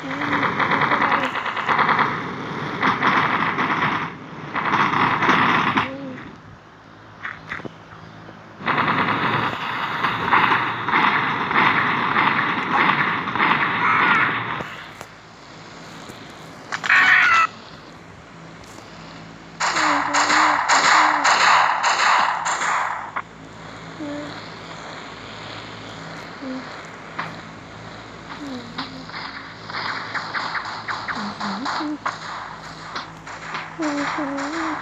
嗯 Lima.